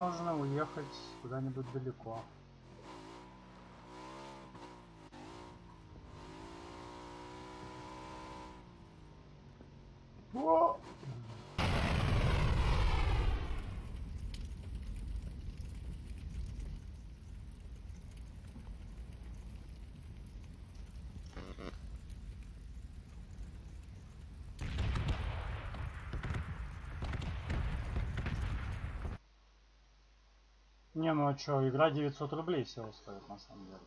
Можно уехать куда-нибудь далеко. О! Не, ну а чё, игра 900 рублей всего стоит на самом деле.